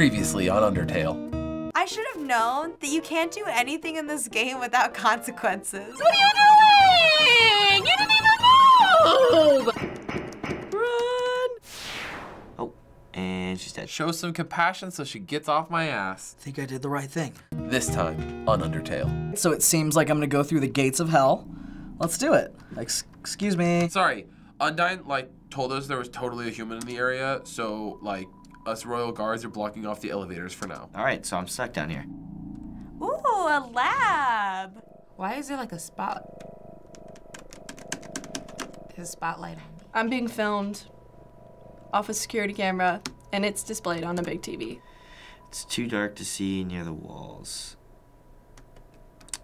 Previously on Undertale. I should have known that you can't do anything in this game without consequences. What are you doing? You didn't even move! Run! Oh, and she's dead. Show some compassion so she gets off my ass. I think I did the right thing. This time on Undertale. So it seems like I'm gonna go through the gates of hell. Let's do it. Ex- excuse me. Sorry, Undyne like told us there was totally a human in the area, so like us royal guards are blocking off the elevators for now. All right, so I'm stuck down here. Ooh, a lab. Why is there like a spot? There's a spotlight on me. I'm being filmed off a security camera, and it's displayed on a big TV. It's too dark to see near the walls.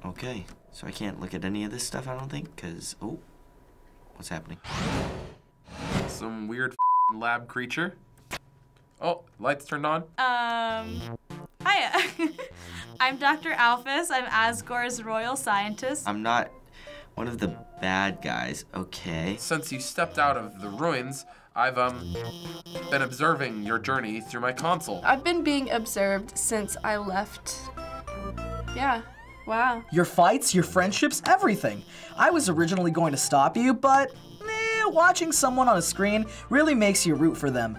Okay, so I can't look at any of this stuff, I don't think, because, oh, what's happening? Some weird lab creature. Oh, lights turned on. Um, hiya. I'm Dr. Alphys. I'm Asgore's royal scientist. I'm not one of the bad guys, okay? Since you stepped out of the ruins, I've um been observing your journey through my console. I've been being observed since I left. Yeah, wow. Your fights, your friendships, everything. I was originally going to stop you, but eh, watching someone on a screen really makes you root for them.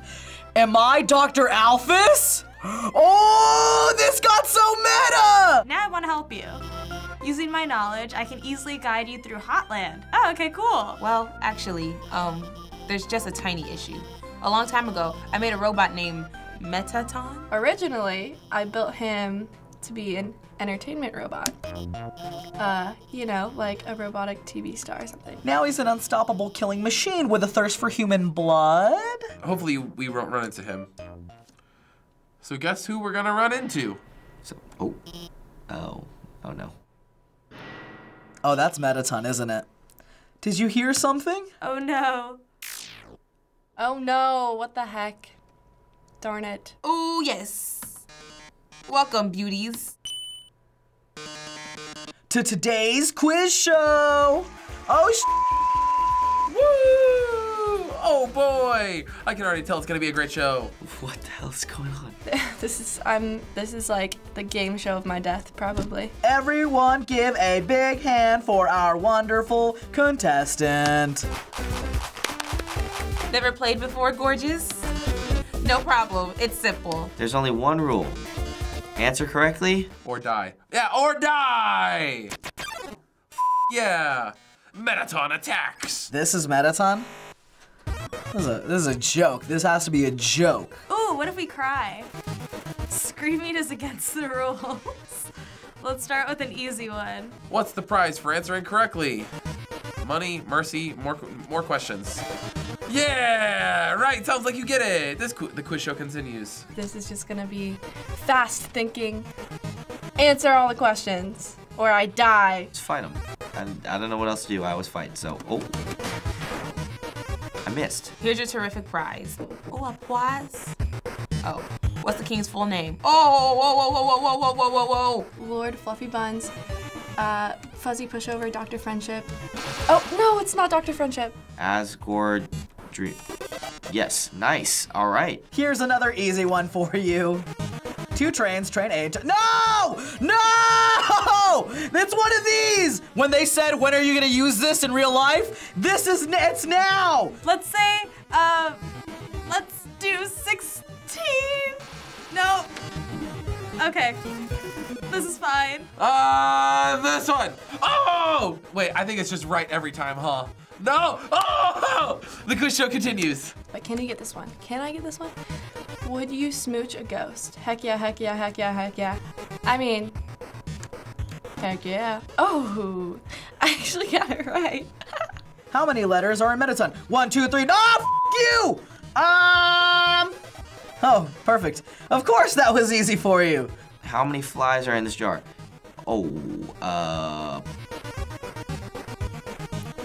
Am I Dr. Alphys? Oh, this got so meta! Now I want to help you. Using my knowledge, I can easily guide you through Hotland. Oh, okay, cool. Well, actually, um, there's just a tiny issue. A long time ago, I made a robot named Mettaton. Originally, I built him to be an entertainment robot. Uh, you know, like a robotic TV star or something. Now he's an unstoppable killing machine with a thirst for human blood. Hopefully we won't run into him. So guess who we're gonna run into? So, oh, oh, oh no. Oh, that's Mettaton, isn't it? Did you hear something? Oh no. Oh no, what the heck? Darn it. Oh, yes. Welcome, beauties. To today's quiz show. Oh, sh- Woo! Oh boy! I can already tell it's gonna be a great show. What the hell's going on? This is I'm this is like the game show of my death, probably. everyone give a big hand for our wonderful contestant. Never played before, gorgeous? No problem. It's simple. There's only one rule. Answer correctly, Or die. Yeah, or die! Yeah! Mettaton attacks! This is Mettaton? This is, a, this is a joke. This has to be a joke. Ooh, what if we cry? Screaming is against the rules. Let's start with an easy one. What's the prize for answering correctly? Money, mercy, more more questions. Yeah, right. Sounds like you get it. This qu- the quiz show continues. This is just gonna be fast thinking. Answer all the questions, or I die. let's fight him. I, I don't know what else to do. I always fight, so, oh. I missed. Here's your terrific prize. Oh, a prize? Oh, what's the king's full name? Oh, whoa, whoa, whoa, whoa, whoa, whoa, whoa, whoa, whoa. Lord Fluffy Buns, uh, Fuzzy Pushover, Dr. Friendship. Oh no, it's not Dr. Friendship. Asgore Dream. Yes, nice. All right. Here's another easy one for you. Two trains, train A. To- no! No! It's one of these! When they said, when are you gonna use this in real life? This is, it's now! Let's say, uh, let's do 16. No. Okay. This is fine. Uh, this one. Oh! Wait, I think it's just right every time, huh? No! Oh! The quiz show continues. But can you get this one? Can I get this one? Would you smooch a ghost? Heck yeah, heck yeah, heck yeah, heck yeah. I mean, heck yeah. Oh, I actually got it right. How many letters are in Mettaton? One, two, three. No, f- you! Um. Oh, perfect. Of course that was easy for you. How many flies are in this jar? Oh, uh.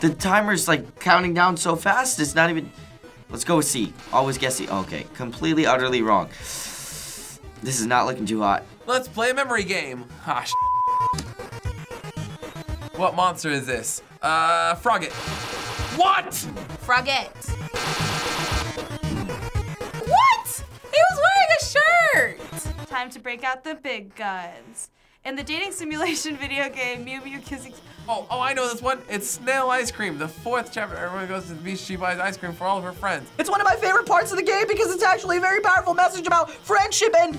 The timer's like counting down so fast, it's not even. Let's go with C. Always guess C. Okay, completely, utterly wrong. This is not looking too hot. Let's play a memory game. Ah, What monster is this? Uh, Froggit. What? Froggit. What? He was wearing a shirt. time to break out the big guns. In the dating simulation video game, Mew Mew Kissing. Oh, oh, I know this one. It's Snail Ice Cream, the fourth chapter. Everyone goes to the beach. She buys ice cream for all of her friends. It's one of my favorite parts of the game because it's actually a very powerful message about friendship and.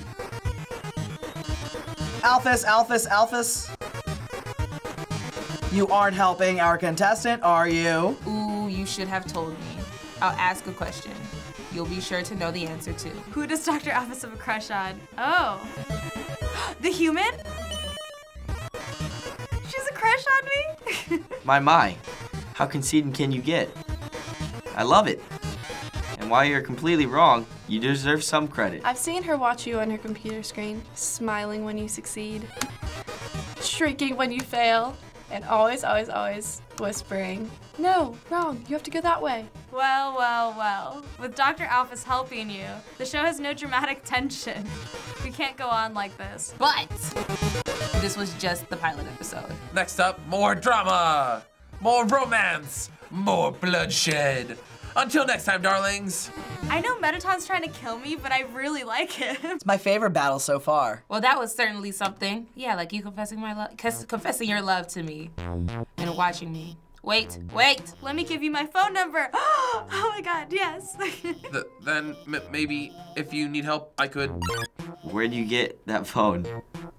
Alphys, Alphys, Alphys. You aren't helping our contestant, are you? Ooh, you should have told me. I'll ask a question. You'll be sure to know the answer to. Who does Dr. Alphys have a crush on? Oh. the human? Crush on me? My, my. How conceited can you get? I love it. And while you're completely wrong, you deserve some credit. I've seen her watch you on her computer screen, smiling when you succeed, shrieking when you fail, and always, always, always whispering, No, wrong, you have to go that way. Well, well, well. With Dr. Alphys helping you, the show has no dramatic tension. We can't go on like this. But this was just the pilot episode. Next up, more drama, more romance, more bloodshed. Until next time, darlings. I know Mettaton's trying to kill me, but I really like him. It's my favorite battle so far. Well, that was certainly something. Yeah, like you confessing my love, confessing your love to me, and watching me. Wait, wait. Let me give you my phone number. oh my god, yes. Th- then m- maybe if you need help, I could. Where do you get that phone?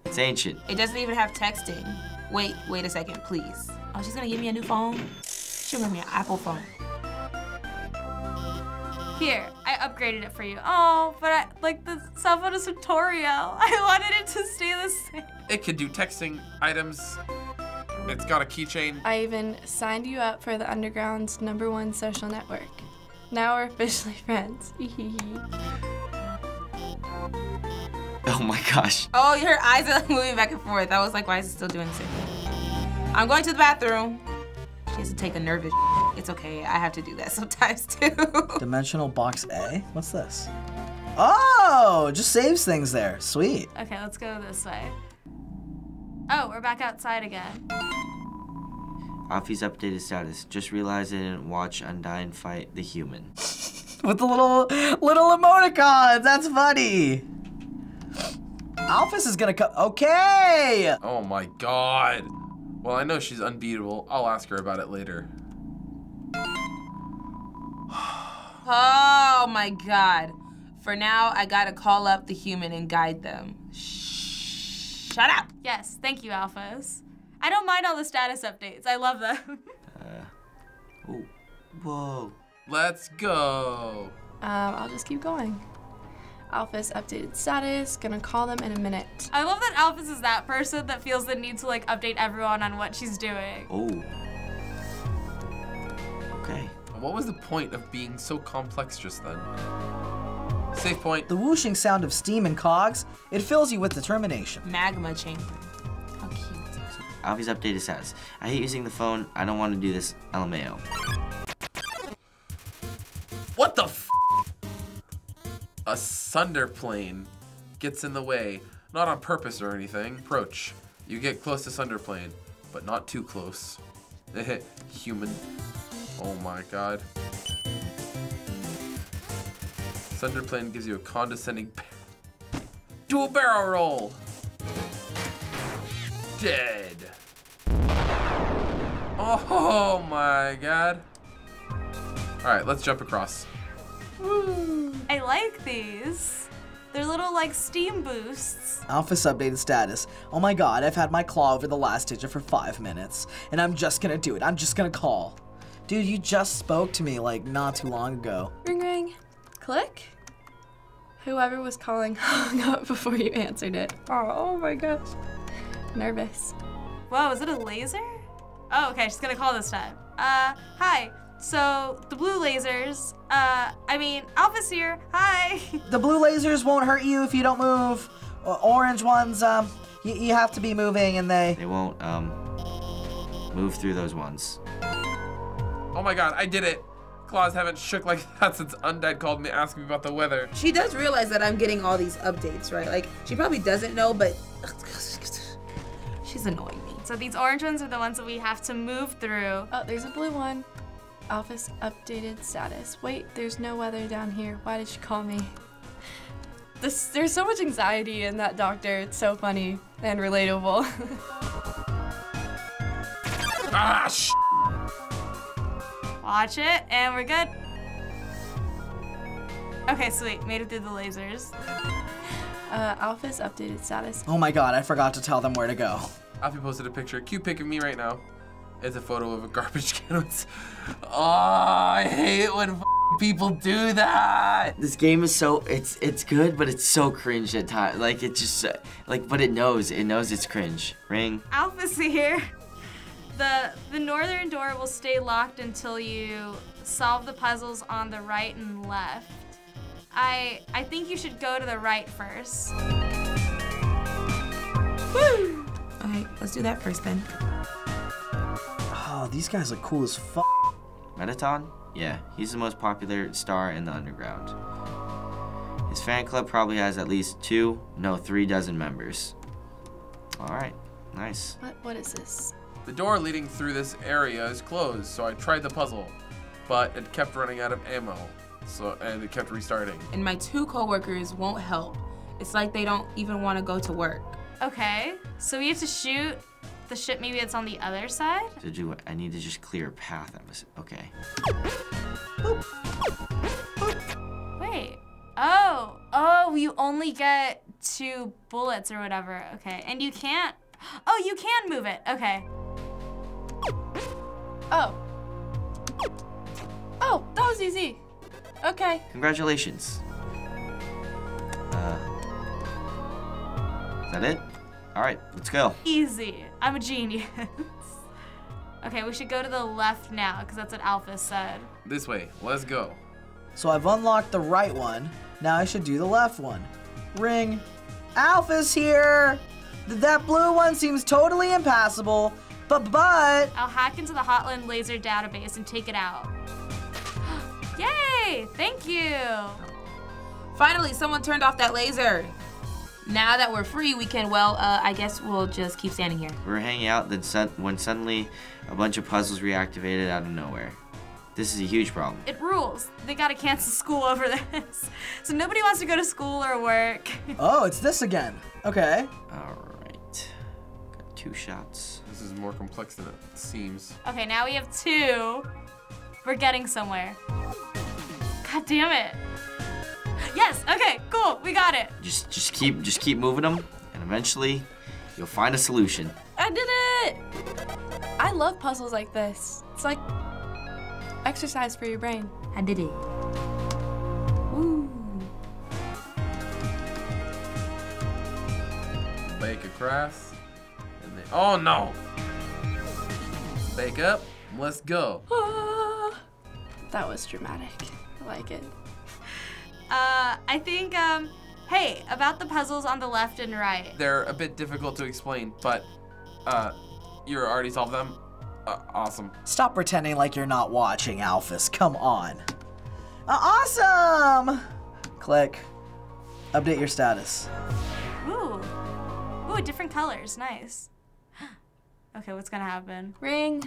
It's ancient. It doesn't even have texting. Wait, wait a second, please. Oh, she's gonna give me a new phone. She'll give me an Apple phone. Here, I upgraded it for you. Oh, but I like the cell phone is tutorial. I wanted it to stay the same. It could do texting items. It's got a keychain. I even signed you up for the Underground's number one social network. Now we're officially friends. Oh my gosh. Oh, her eyes are like moving back and forth. I was like, why is it still doing this? I'm going to the bathroom. She has to take a nervous. It's okay. I have to do that sometimes too. Dimensional box A? What's this? Oh, just saves things there. Sweet. Okay, let's go this way. Oh, we're back outside again. Alphys updated status. Just realized I didn't watch Undyne fight the human. With the little little emoticons. That's funny. Alphys is gonna come. Okay. Oh my god. Well, I know she's unbeatable. I'll ask her about it later. oh my god. For now, I gotta call up the human and guide them. Shh. Shut up. Yes, thank you, Alphys. I don't mind all the status updates. I love them. uh, Oh, whoa. Let's go. Um, I'll just keep going. Alphys updated status. Gonna call them in a minute. I love that Alphys is that person that feels the need to like update everyone on what she's doing. Oh. Okay. What was the point of being so complex just then? Safe point. The whooshing sound of steam and cogs, it fills you with determination. Magma chamber. How cute. Alphys updated status. I hate using the phone. I don't want to do this. LMAO. What the f? A Tsunderplane gets in the way, not on purpose or anything. Approach. You get close to Tsunderplane, but not too close. Human. Oh my god. Tsunderplane gives you a condescending bar- do a barrel roll. Dead. Oh my god. Alright, let's jump across. I like these. They're little like steam boosts. Alphys updated status. Oh my god, I've had my claw over the last digit for five minutes, and I'm just gonna do it. I'm just gonna call. Dude, you just spoke to me like not too long ago. Ring ring. Click. Whoever was calling hung up before you answered it. Oh, oh my gosh. Nervous. Whoa, is it a laser? Oh, okay, she's gonna call this time. Uh, hi. So, the blue lasers, uh, I mean, Alphys here. Hi. The blue lasers won't hurt you if you don't move. O- orange ones, um, y- you have to be moving, and they. They won't, um, move through those ones. Oh my god, I did it! Claws haven't shook like that since Undyne called me asking me about the weather. She does realize that I'm getting all these updates, right? Like, she probably doesn't know, but she's annoying me. So, these orange ones are the ones that we have to move through. Oh, there's a blue one. Alphys updated status. Wait, there's no weather down here. Why did she call me? this, there's so much anxiety in that doctor. It's so funny and relatable. Ah, sh- Watch it, and we're good. Okay, sweet. Made it through the lasers. uh, Alphys updated status. Oh my god, I forgot to tell them where to go. Alpha posted a picture. Cute pic of me right now. It's a photo of a garbage can. Oh, I hate when people do that. This game is so it's it's good, but it's so cringe at times. Like it just like, but it knows it knows it's cringe. Ring. Alphys here. The the northern door will stay locked until you solve the puzzles on the right and left. I I think you should go to the right first. Woo! Okay, let's do that first then. Oh, these guys look cool as fuck. Mettaton? Yeah, he's the most popular star in the underground. His fan club probably has at least two, no, three dozen members. All right, nice. What, what is this? The door leading through this area is closed, so I tried the puzzle, but it kept running out of ammo. So and it kept restarting. And my two coworkers won't help. It's like they don't even want to go to work. Okay, so we have to shoot the ship maybe it's on the other side? To do, I need to just clear a path. I was okay. Wait. Oh, oh, you only get two bullets or whatever. Okay, and you can't. Oh, you can move it. Okay. Oh. Oh, that was easy. Okay. Congratulations. Uh, is that it? All right, let's go. Easy. I'm a genius. okay, we should go to the left now because that's what Alpha said. This way. Let's go. So I've unlocked the right one. Now I should do the left one. Ring. Alphys here! Th- That blue one seems totally impassable, but but I'll hack into the Hotland laser database and take it out. Yay! Thank you. Finally, someone turned off that laser. Now that we're free, we can, well, uh, I guess we'll just keep standing here. We're hanging out, then sud- when suddenly a bunch of puzzles reactivated out of nowhere. This is a huge problem. It rules. They gotta cancel school over this. So nobody wants to go to school or work. oh, it's this again. Okay. All right, got two shots. This is more complex than it seems. Okay, now we have two. We're getting somewhere. God damn it. Yes, okay, cool, we got it. Just, just keep, just keep moving them, and eventually, you'll find a solution. I did it! I love puzzles like this. It's like exercise for your brain. I did it. Ooh. Bake across. And then, oh no! Bake up. Let's go. Ah. That was dramatic. I like it. Uh, I think, um, hey, about the puzzles on the left and right. They're a bit difficult to explain, but uh, you already solved them. Uh, awesome. Stop pretending like you're not watching, Alphys. Come on. Uh, awesome! Click. Update your status. Ooh. Ooh, different colors, nice. Okay, what's gonna happen? Ring.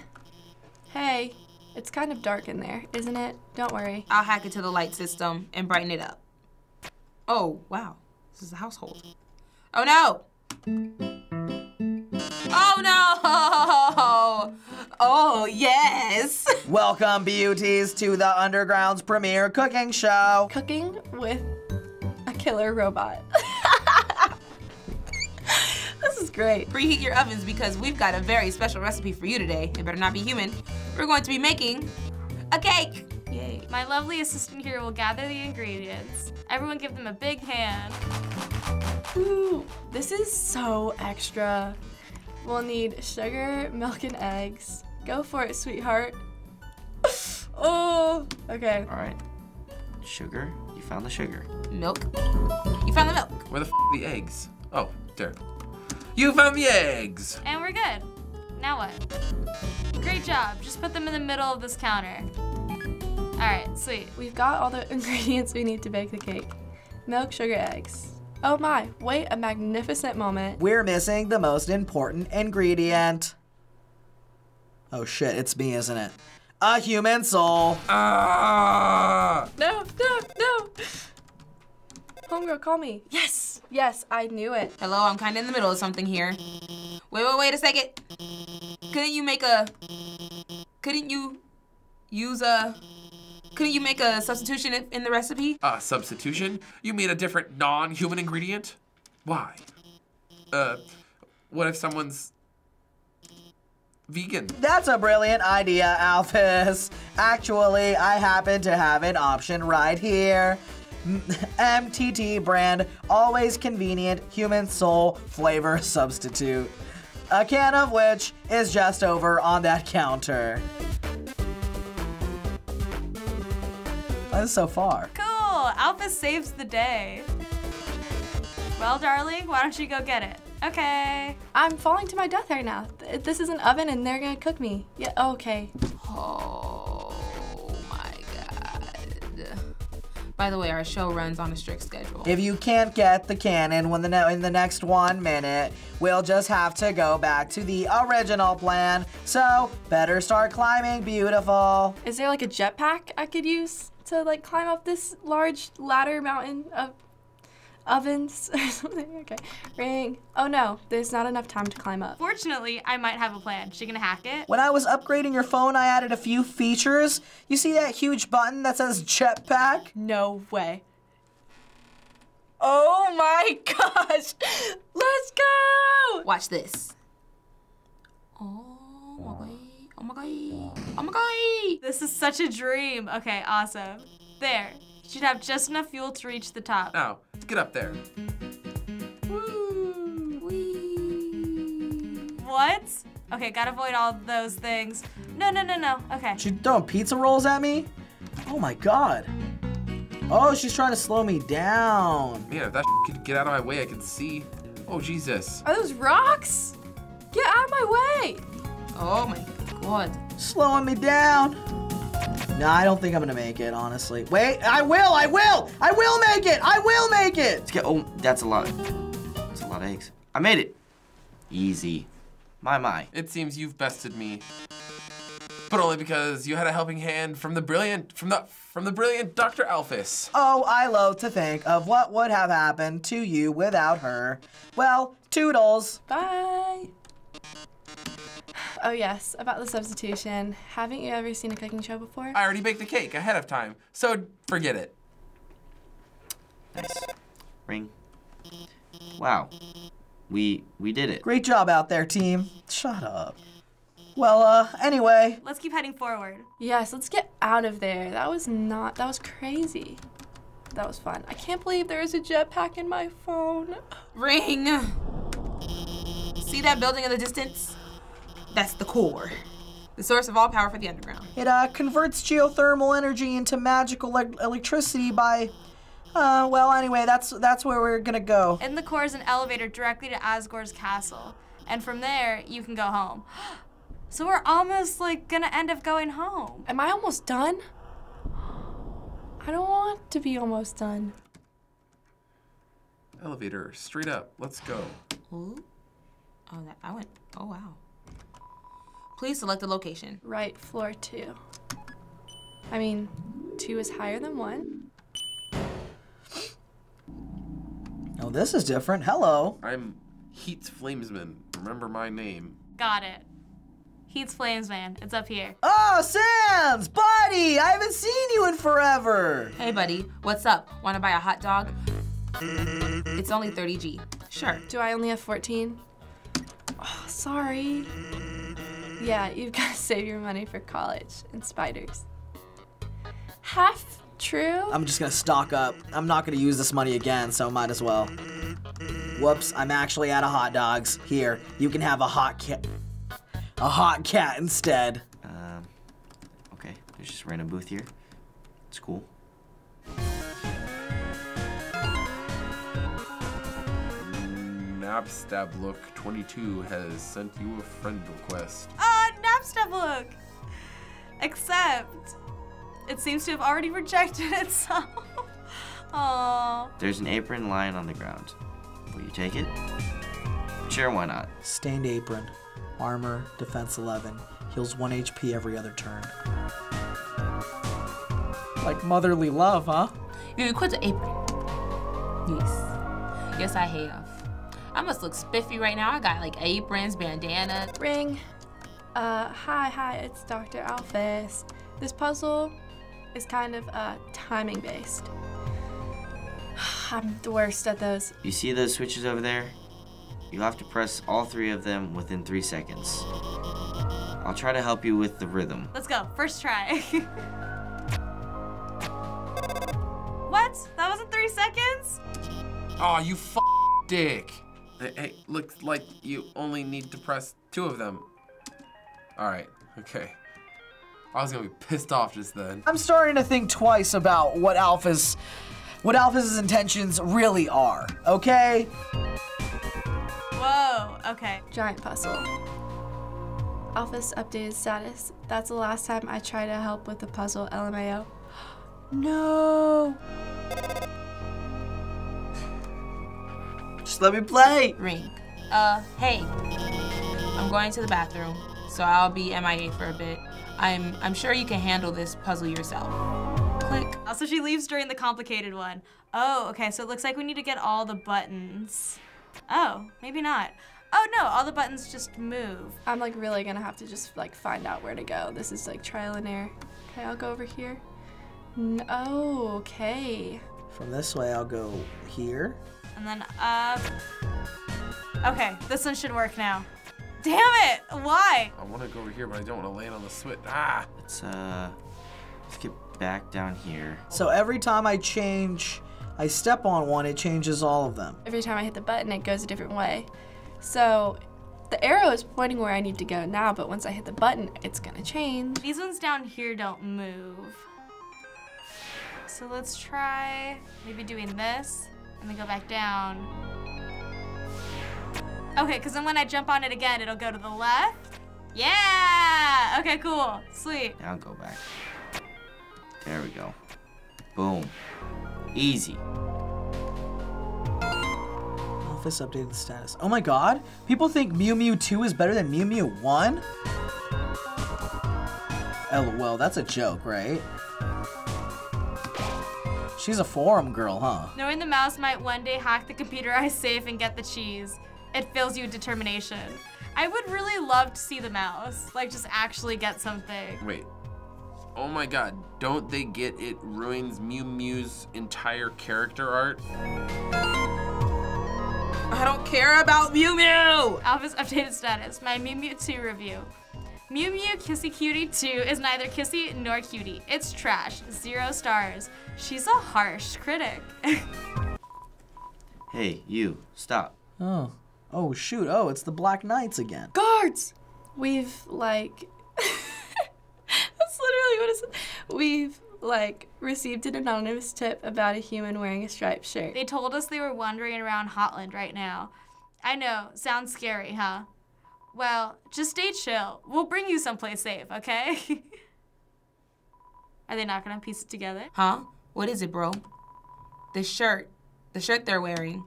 Hey, it's kind of dark in there, isn't it? Don't worry. I'll hack into the light system and brighten it up. Oh, wow. This is a household. Oh no! Oh no! Oh yes! Welcome, beauties, to the Underground's premiere cooking show. Cooking with a killer robot. this is great. Preheat your ovens because we've got a very special recipe for you today. It better not be human. We're going to be making a cake. Yay. My lovely assistant here will gather the ingredients. Everyone give them a big hand. Ooh, this is so extra. We'll need sugar, milk, and eggs. Go for it, sweetheart. oh, okay. All right. Sugar. You found the sugar. Milk. You found the milk. Where the f are the eggs? Oh, there. You found the eggs! And we're good. Now what? Great job. Just put them in the middle of this counter. All right, sweet. We've got all the ingredients we need to bake the cake. Milk, sugar, eggs. Oh my, wait a magnificent moment. We're missing the most important ingredient. Oh shit, it's me, isn't it? A human soul. Ah! No, no, no. Homegirl, call me. Yes, yes, I knew it. Hello, I'm kind of in the middle of something here. Wait, wait, wait a second. Couldn't you make a? Couldn't you use a? Couldn't you make a substitution in in the recipe? A substitution? You mean a different non-human ingredient? Why? Uh, what if someone's vegan? That's a brilliant idea, Alphys. Actually, I happen to have an option right here. MTT brand, always convenient human soul flavor substitute. A can of which is just over on that counter. That is so far. Cool. Alpha saves the day. Well, darling, why don't you go get it? Okay. I'm falling to my death right now. This is an oven and they're gonna cook me. Yeah, okay. Oh By the way, our show runs on a strict schedule. If you can't get the cannon when the ne- in the next one minute, we'll just have to go back to the original plan. So, better start climbing, beautiful. Is there like a jetpack I could use to like climb up this large ladder mountain of ovens or something? Okay. Ring. Oh no, there's not enough time to climb up. Fortunately, I might have a plan. She gonna hack it? When I was upgrading your phone, I added a few features. You see that huge button that says jetpack? No way. Oh my gosh! Let's go! Watch this. Oh my god. Oh my god. Oh my god. This is such a dream. Okay, awesome. There. She'd have just enough fuel to reach the top. Now, get up there. What? Okay, gotta avoid all those things. No, no, no, no. Okay. She throwing pizza rolls at me? Oh my god. Oh, she's trying to slow me down. Man, if that could get out of my way, I could see. Oh, Jesus. Are those rocks? Get out of my way! Oh my god. Slowing me down. No, I don't think I'm gonna make it, honestly. Wait, I will, I will! I will make it! I will make it! Let's get. Oh, that's a lot. That's a lot of eggs. I made it. Easy. My my. It seems you've bested me. But only because you had a helping hand from the brilliant, from the, from the brilliant Dr. Alphys. Oh, I loathe to think of what would have happened to you without her. Well, toodles. Bye! Oh yes, about the substitution. Haven't you ever seen a cooking show before? I already baked the cake ahead of time, so forget it. Nice. Ring. Wow. We we did it. Great job out there, team. Shut up. Well, uh, anyway, Let's keep heading forward. Yes, let's get out of there. That was not, that was crazy. That was fun. I can't believe there is a jetpack in my phone. Ring. See that building in the distance? That's the core. The source of all power for the underground. it uh, converts geothermal energy into magical elec electricity by, uh, well, anyway, that's that's where we're gonna go. In the core is an elevator directly to Asgore's castle. And from there, you can go home. So we're almost like gonna end up going home. Am I almost done? I don't want to be almost done. Elevator, straight up. Let's go. Ooh. Oh, that I went. Oh wow. Please select a location. Right, floor two. I mean, two is higher than one. Oh, this is different. Hello. I'm Heats Flamesman. Remember my name. Got it. Heats Flamesman. It's up here. Oh, Sans, buddy, I haven't seen you in forever. Hey buddy, what's up? Want to buy a hot dog? It's only 30G. Sure. Do I only have 14? Oh, sorry. Yeah, you've got to save your money for college and spiders. Half true? I'm just gonna stock up. I'm not gonna use this money again, so might as well. Whoops, I'm actually out of hot dogs. Here, you can have a hot cat. A hot cat instead. Um. Okay. There's just a random booth here. It's cool. Nabstab Look 22 has sent you a friend request. Ah, Napstablook! Except, it seems to have already rejected itself. Aww. There's an apron lying on the ground. Will you take it? Sure, why not? Stained apron. Armor, defense 11. Heals 1 HP every other turn. Like motherly love, huh? You equip the apron. Yes. Yes, I have. I must look spiffy right now. I got like aprons, bandana. Ring. Uh, hi, hi, it's Dr. Alphys. This puzzle is kind of uh, timing based. I'm the worst at those. You see those switches over there? You'll have to press all three of them within three seconds. I'll try to help you with the rhythm. Let's go. First try. what? That wasn't three seconds? Oh, you f dick. Hey, hey, looks like you only need to press two of them. All right, okay. I was gonna be pissed off just then. I'm starting to think twice about what Alpha's what Alpha's intentions really are. Okay? Whoa. Okay. Giant puzzle. Alphys updated status. That's the last time I try to help with the puzzle, LMAO. No. Just let me play. Ring. Uh, hey. I'm going to the bathroom, so I'll be MIA for a bit. I'm I'm sure you can handle this puzzle yourself. Click. Also, she leaves during the complicated one. Oh, okay. So it looks like we need to get all the buttons. Oh, maybe not. Oh no, all the buttons just move. I'm like really gonna have to just like find out where to go. This is like trial and error. Okay, I'll go over here. N- oh, okay. From this way, I'll go here. And then up. Okay, this one should work now. Damn it! Why? I want to go over here, but I don't want to land on the switch. Ah! Let's uh, let's get back down here. So every time I change, I step on one, it changes all of them. Every time I hit the button, it goes a different way. So the arrow is pointing where I need to go now, but once I hit the button, it's gonna change. These ones down here don't move. So let's try maybe doing this and then go back down. Okay, because then when I jump on it again, it'll go to the left. Yeah! Okay, cool. Sweet. Now go back. There we go. Boom. Easy. Alphys updated the status. Oh my god! People think Mew Mew 2 is better than Mew Mew 1? LOL, that's a joke, right? She's a forum girl, huh? Knowing the mouse might one day hack the computerized safe and get the cheese, it fills you with determination. I would really love to see the mouse, like just actually get something. Wait. Oh my god, don't they get it ruins Mew Mew's entire character art? I don't care about Mew Mew. Alphys updated status. My Mew Mew 2 review. Mew Mew Kissy Cutie 2 is neither kissy nor cutie. It's trash. Zero stars. She's a harsh critic. Hey, you. Stop. Oh. Oh shoot, oh, it's the Black Knights again. Guards! We've like. That's literally what it said. We've like received an anonymous tip about a human wearing a striped shirt. they told us they were wandering around Hotland right now. I know, sounds scary, huh? Well, just stay chill. We'll bring you someplace safe, okay? Are they not gonna piece it together? Huh? What is it, bro? The shirt. The shirt they're wearing.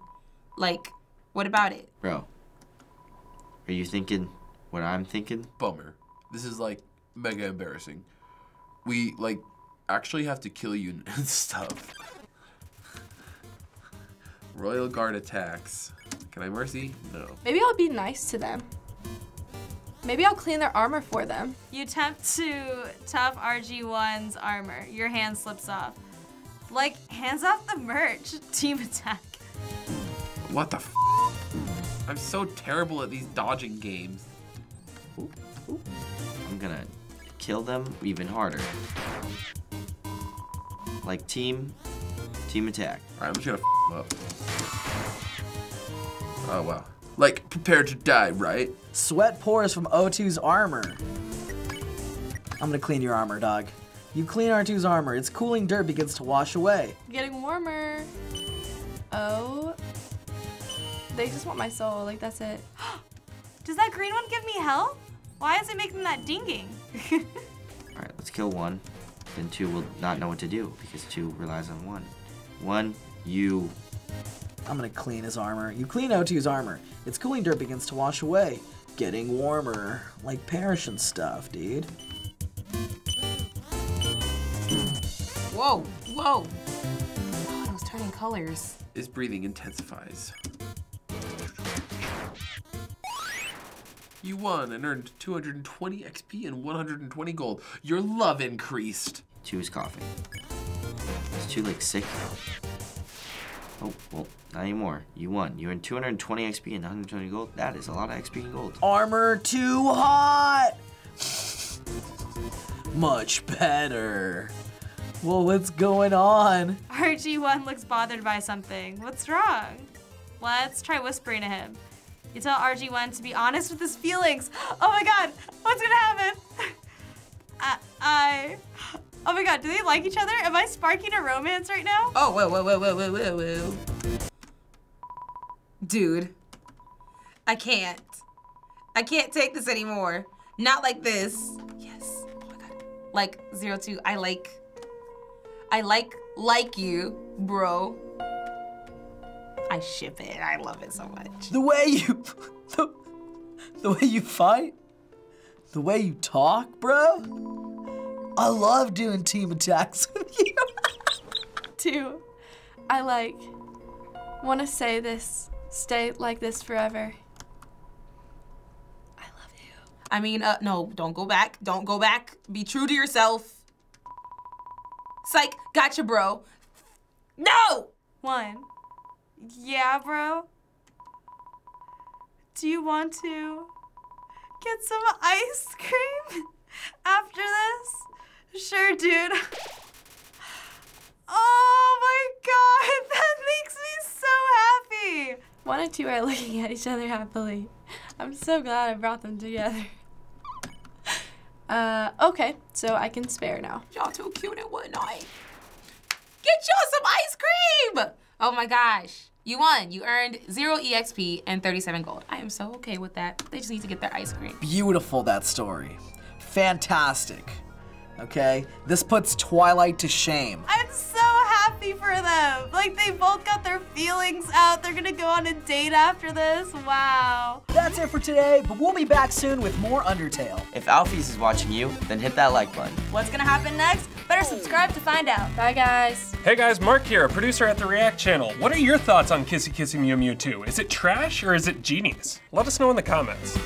Like, what about it? Bro. Are you thinking what I'm thinking? Bummer. This is like mega embarrassing. We like actually have to kill you and stuff. Royal Guard attacks. Can I mercy? No. Maybe I'll be nice to them. Maybe I'll clean their armor for them. You attempt to tough RG1's armor. Your hand slips off. Like, hands off the merch. Team attack. What the f? I'm so terrible at these dodging games. I'm gonna kill them even harder. Like team, team attack. Alright, I'm just gonna f them up. Oh wow. Like, prepare to die, right? Sweat pours from O2's armor. I'm gonna clean your armor, dog. You clean R2's armor, its cooling dirt begins to wash away. Getting warmer. Oh. They just want my soul. Like, that's it. Does that green one give me hell? Why is it making that dinging? Alright, let's kill one. Then two will not know what to do because two relies on one. One, you. I'm gonna clean his armor. You clean O2's armor. Its cooling dirt begins to wash away. Getting warmer. Like perishing stuff, dude. Whoa, whoa. Oh, it was turning colors. His breathing intensifies. You won and earned 220 XP and 120 gold. Your love increased. Two is coughing. Is two like sick? Oh, well, not anymore. You won. You earned 220 XP and 120 gold. That is a lot of XP and gold. Armor too hot. Much better. Well, what's going on? RG1 looks bothered by something. What's wrong? Let's try whispering to him. You tell RG1 to be honest with his feelings. Oh my god, what's gonna happen? I, I. Oh my god, do they like each other? Am I sparking a romance right now? Oh, whoa, whoa, whoa, whoa, whoa, whoa, whoa. Dude, I can't. I can't take this anymore. Not like this. Yes. Oh my god. Like zero two. I like. I like like you, bro. I ship it. I love it so much. The way you, the, the way you fight, the way you talk, bro. I love doing team attacks with you. Two, I like, want to say this, stay like this forever. I love you. I mean, uh, no, don't go back. Don't go back. Be true to yourself. Psych, gotcha, bro. No! One. Yeah, bro. Do you want to get some ice cream after this? Sure, dude. Oh my god, that makes me so happy. One and two are looking at each other happily. I'm so glad I brought them together. Uh, okay, so I can spare now. Y'all too cute and whatnot. Get y'all some ice cream! Oh my gosh. You won. You earned zero EXP and 37 gold. I am so okay with that. They just need to get their ice cream. Beautiful, that story. Fantastic. Okay? This puts Twilight to shame. I'm so happy for them. Like, they both got their feelings out. They're gonna go on a date after this. Wow. That's it for today, but we'll be back soon with more Undertale. If Alphys is watching you, then hit that like button. What's gonna happen next? Better subscribe to find out. Bye, guys. Hey guys, Mark here, a producer at the React channel. What are your thoughts on Kissy Kissy Mew Mew 2? Is it trash or is it genius? Let us know in the comments.